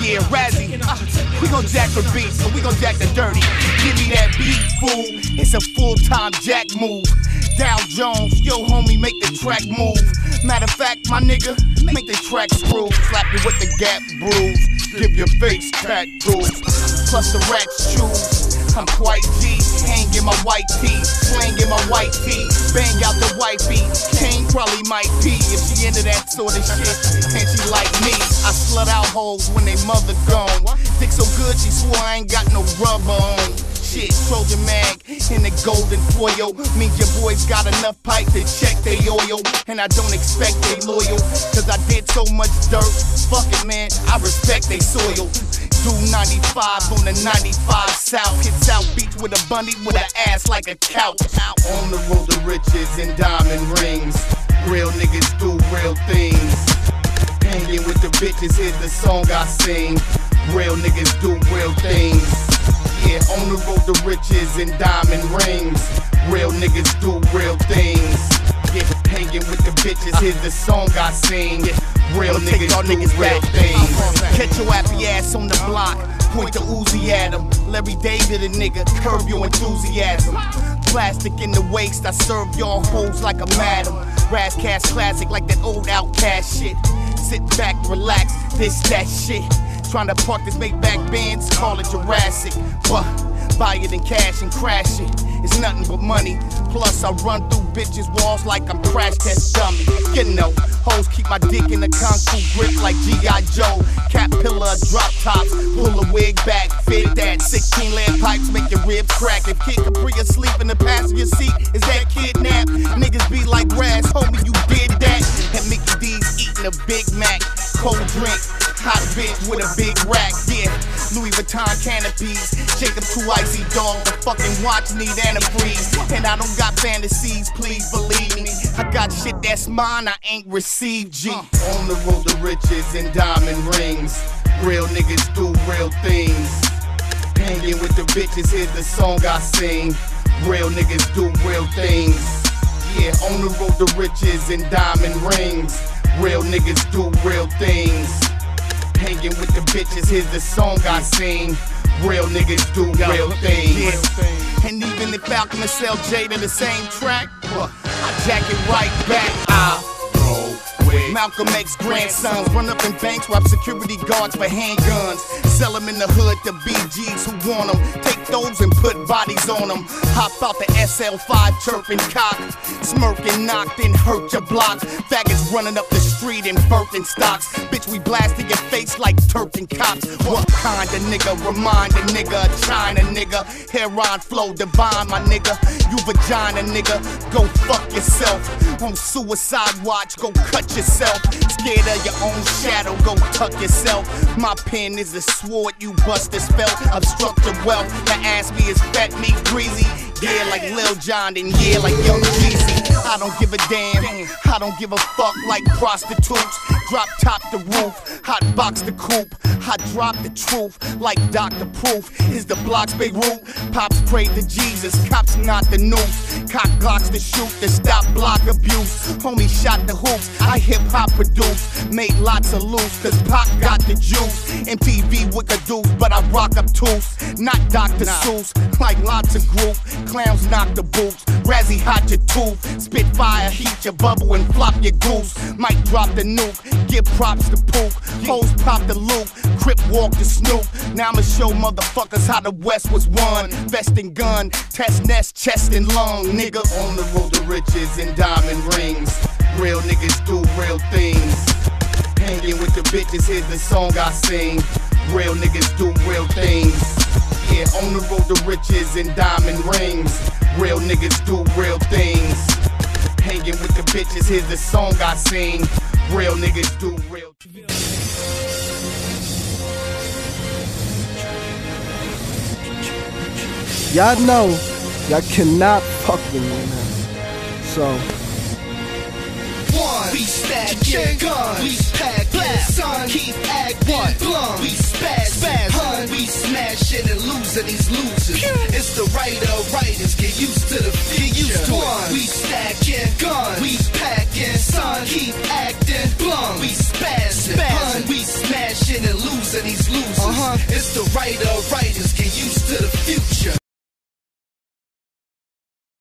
Yeah, Razzie, uh, we gon' jack the beat, so we gon' jack the dirty. Give me that beat, fool. It's a full-time jack move. Dow Jones, yo homie, make the track move. Matter of fact, my nigga, make the track screw. Slap you with the gap bruise. Give your face tattoos. Plus the racks shoes. I'm quite G, hanging my white tee, slanging my white tee, bang out the white wifey. King probably might pee if she into that sort of shit, and she like me. I slut out hoes when they mother gone. Dick so good she swore I ain't got no rubber on. Shit, Trojan mag in the golden foil. Means your boys got enough pipe to check they oil. And I don't expect they loyal. Cause I did so much dirt. Fuck it, man. I respect they soil. Do 95 on the 95 South. Hit South Beach with a bunny with an ass like a couch. On the road to riches and diamond rings. Real niggas do real things. Hanging with the bitches, here's the song I sing. Real niggas do real things. Yeah, on the road to riches and diamond rings. Real niggas do real things. Yeah, hanging with the bitches, here's the song I sing. Real niggas do niggas real back. things. On the block. Point the Uzi at him. Larry David, a nigga, curb your enthusiasm. Plastic in the waist, I serve y'all hoes like a madam. Ras Kass classic like that old OutKast shit. Sit back, relax, this that shit. Trying to park this Maybach Benz, call it Jurassic. But buy it in cash and crash it. It's nothing but money. Plus, I run through bitches' walls like I'm crash test dummy. You know, hoes keep my dick in a concrete grip like G.I. Joe. Cap drop tops, pull a wig back, fit that. 16 lead pipes make your ribs crack. If Kid Capri asleep in the passenger seat, is that kidnap? Niggas be like grass, homie, you did that. And Mickey D's eating a Big Mac, cold drink. Hot bitch with a big rack, Vuitton canopies. Jacob too icy dog. The fucking watch need antifreeze. And I don't got fantasies, please believe me. I got shit that's mine, I ain't received G. Uh. On the road to riches and diamond rings. Real niggas do real things. Hanging with the bitches, here's the song I sing. Real niggas do real things. Yeah, on the road to riches and diamond rings. Real niggas do real things hanging with the bitches. Here's the song I sing. Real niggas do real things. And even if and sell J to the same track, I jack it right back. I Malcolm X grandsons run up in banks, rob security guards for handguns. Sell them in the hood to BGs who want them. Take those and put bodies on them. Hop out the SL5 chirping cock. Smirking, knocked and hurt your block. Faggots running up the street in Birkenstocks. Bitch, we blasting your face like Turpin cops. What kind of nigga? Remind a nigga, China nigga. Heron flow divine, my nigga. You vagina nigga. Go fuck yourself. On suicide watch, go cut yourself. Scared of your own shadow, go tuck yourself. My pen is a sword you busters felt. Obstructed wealth. The ass me is fat me greasy. Yeah, like Lil Jon and yeah, like Young Jeezy. I don't give a damn. I don't give a fuck like prostitutes. Drop top the roof, hot box the coupe. I drop the truth like Dr. Proof. Is the block's big root? Pops prayed to Jesus, cops not the noose. Cock glocks to shoot to stop block abuse. Homie shot the hoops, I hip hop produce. Made lots of loose, cause Pac got the juice. MTV with the deuce, but I rock up tools. Not Dr. Seuss, like lots of group. Clowns knock the boots. Razzie hot your tooth. Spit fire, heat your bubble and flop your goose. Might drop the nuke, give props to Pook. Hoes pop the loop, crip walk the snoop. Now I'ma show motherfuckers how the West was won. Vest and gun, test nest, chest and lung. Nigga on the road to riches and diamond rings. Real niggas do real things. Hanging with the bitches, here's the song I sing. Real niggas do real things. Yeah, on the road to riches and diamond rings. Real niggas do real things. Hanging with the bitches, here's the song I sing. Real niggas do real Y'all know y'all cannot fuck with me, man. So. We stack your gun. We pack blast. Son, keep acting one. blunt. We spaz, spaz, hun. We smashing and losing these losers. It's the writer writers. Get used to the get used to one. We stacking gun. We packing. Son, keep acting blunt. We spaz, spaz. smashing and losing these losers. Uh-huh. It's the writer writers, get used to the future.